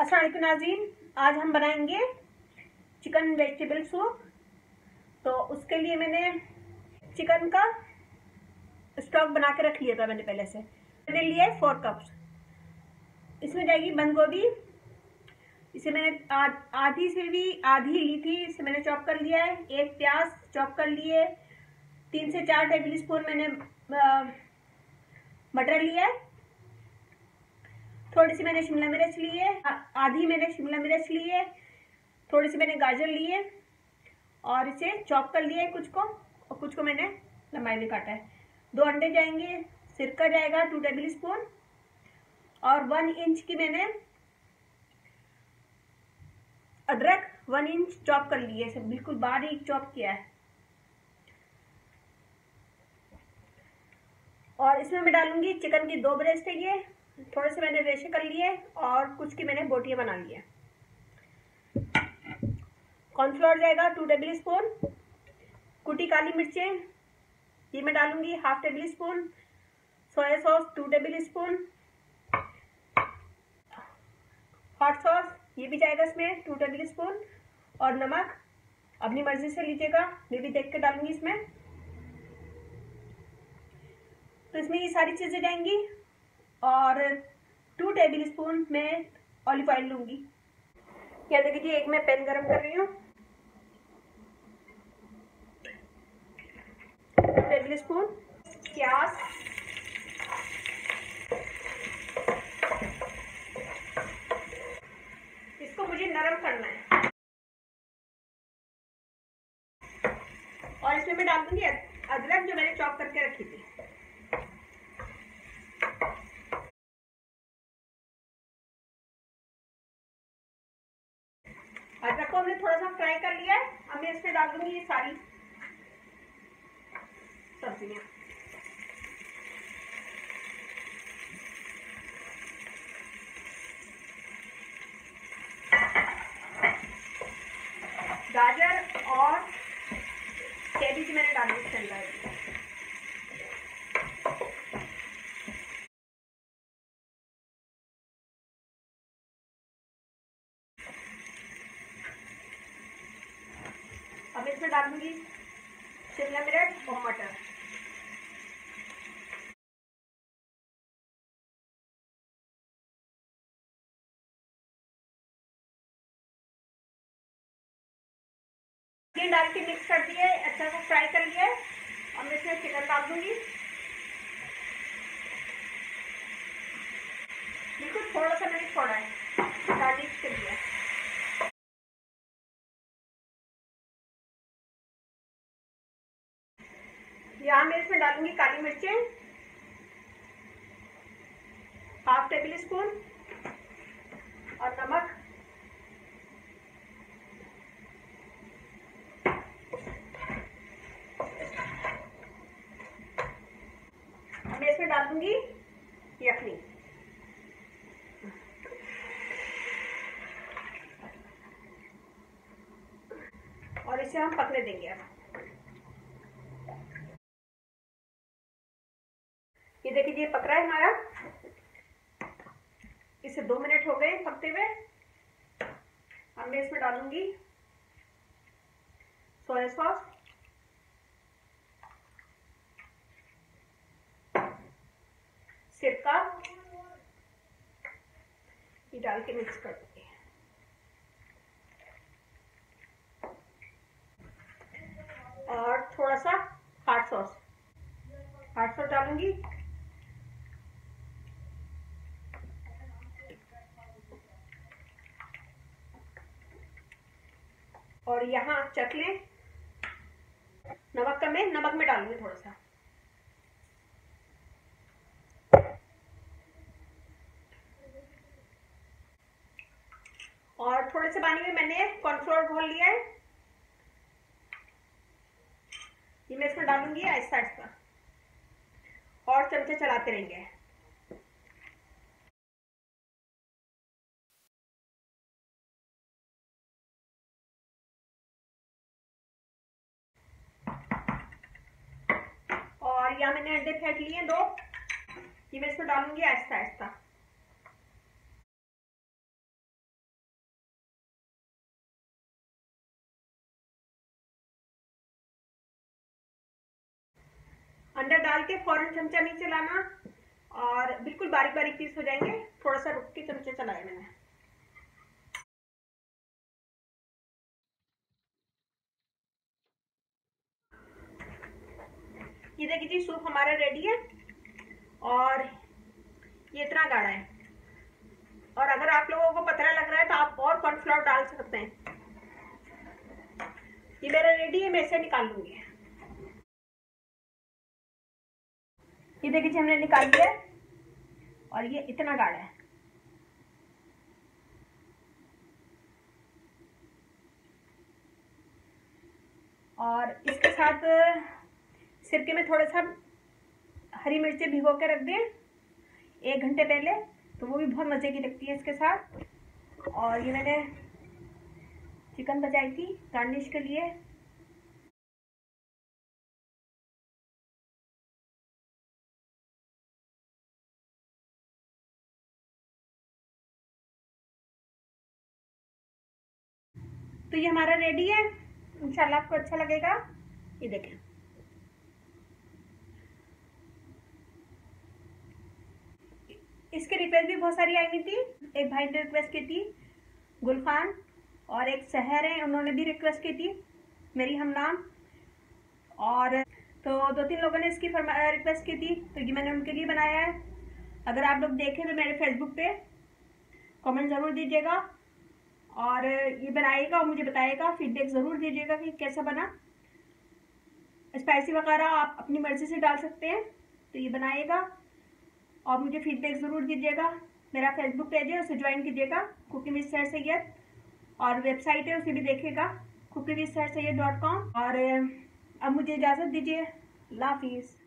असलम नाजीन, आज हम बनाएँगे चिकन वेजिटेबल सूप। तो उसके लिए मैंने चिकन का स्टॉक बना के रख लिया था मैंने पहले से। मैंने लिया है फोर कप्स। इसमें जाएगी बंद गोभी। इसे मैंने आधी से भी आधी ली थी, इसे मैंने चॉप कर लिया है। एक प्याज चॉप कर लिए तीन से चार टेबल स्पून मैंने मटर लिया है। थोड़ी सी मैंने शिमला मिर्च ली है आधी मैंने शिमला मिर्च ली है, थोड़ी सी मैंने गाजर ली है, और इसे चॉप कर लिया है कुछ को, और कुछ को मैंने लंबाई में काटा है। दो अंडे जाएँगे सिरका जाएगा टू टेबल स्पून और वन इंच की मैंने अदरक वन इंच चॉप कर ली है बिल्कुल बारीक चॉप किया है। और इसमें मैं डालूँगी चिकन की दो ब्रेस्ट है ये थोड़े से मैंने रेशे कर लिए और कुछ की मैंने बोटियाँ बना ली है। कॉर्नफ्लोर जाएगा टू टेबल स्पून कुटी काली मिर्चें, ये मैं डालूँगी half tablespoon soya sauce two tablespoon hot sauce ये भी जाएगा इसमें टू टेबल स्पून और नमक, अपनी मर्ज़ी से लीजिएगा, मैं भी देख के डालूँगी इसमें। तो इसमें ये सारी चीज़ें जाएँगी। और टू टेबल स्पून मैं ऑलिव ऑयल लूँगी। क्या देखिए जी, एक मैं पैन गरम कर रही हूँ। टेबल स्पून प्याज इसको मुझे नरम करना है और इसमें मैं डाल दूँगी अदरक जो मैंने चॉप करके रखी थी अदरक को हमने थोड़ा सा फ्राई कर लिया है अब मैं इसमें दूँगी ये सारी। सब्ज़ियाँ गाजर और कैबिज मैंने डाली इसके अंदर डालूँगी शिमला मिर्च और मटर डाल के मिक्स कर दिया है अच्छा से फ्राई कर लिया है अब मैं इसमें चिकन डाल दूँगी। बिल्कुल थोड़ा सा मैंने छोड़ा है गार्लिक के लिए यहाँ मैं इसमें डालूँगी काली मिर्चें। हाफ़ टेबल स्पून और नमक। मैं इसमें डाल दूँगी यखनी। और इसे हम पकने देंगे अब ये देखिए ये पक रहा है हमारा। इसे दो मिनट हो गए पकते हुए। अब मैं इसमें डालूँगी सोया सॉस सिरका। ये डाल के मिक्स कर दूँगी और थोड़ा सा हॉट सॉस हॉट सॉस डालूँगी। और यहाँ चख लें। नमक का मैं नमक में डालूँगी थोड़ा सा और थोड़े से पानी में मैंने कॉर्नफ्लोर घोल लिया है। ये मैं इसमें डालूँगी आहिस्ता आहिस्ता और चमचे चलाते रहेंगे। या मैंने अंडे फेंक लिए दो? ये मैं इसको डालूँगी आहिस्ता आहिस्ता। अंडा डाल के फ़ौरन चमचा नीचे लाना और बिल्कुल बारीक बारीक पीस हो जाएँगे। थोड़ा सा रुक के चमचे चलाए मैंने। देखिए जी सूप हमारा रेडी है और ये इतना गाढ़ा है। और अगर आप लोगों को पतला लग रहा है तो आप और कॉर्नफ्लावर डाल सकते हैं। ये मेरा रेडी है, मैं इसे निकाल लूँगी। ये देखिए हमने निकाल लिया और ये इतना गाढ़ा है। और इसके साथ सिरके में थोड़ा सा हरी मिर्ची भिगो के रख दें एक घंटे पहले तो वो भी बहुत मज़े की लगती है इसके साथ। और ये मैंने चिकन बजाई थी गार्निश के लिए। तो ये हमारा रेडी है। इंशाल्लाह आपको अच्छा लगेगा। ये देखें। इसके रिक्वेस्ट भी बहुत सारी आई हुई थी। एक भाई ने रिक्वेस्ट की थी, गुलफान, और एक शहर है, उन्होंने भी रिक्वेस्ट की थी, मेरी हम नाम। और तो दो तीन लोगों ने इसकी रिक्वेस्ट की थी तो ये मैंने उनके लिए बनाया है। अगर आप लोग देखें तो मेरे फेसबुक पे कमेंट ज़रूर दीजिएगा, और ये बनाइएगा और मुझे बताइएगा फीडबैक ज़रूर दीजिएगा कि कैसा बना। स्पाइसी वगैरह आप अपनी मर्ज़ी से डाल सकते हैं तो ये बनाइएगा और मुझे फीडबैक ज़रूर दीजिएगा। मेरा फेसबुक पेज है, उसे ज्वाइन कीजिएगा कुकिंग विद सर सैयद और वेबसाइट है, उसे भी देखिएगा कुकिंग विद सर सैद डॉट कॉम और, अब मुझे इजाज़त दीजिए। अल्लाह हाफिज़।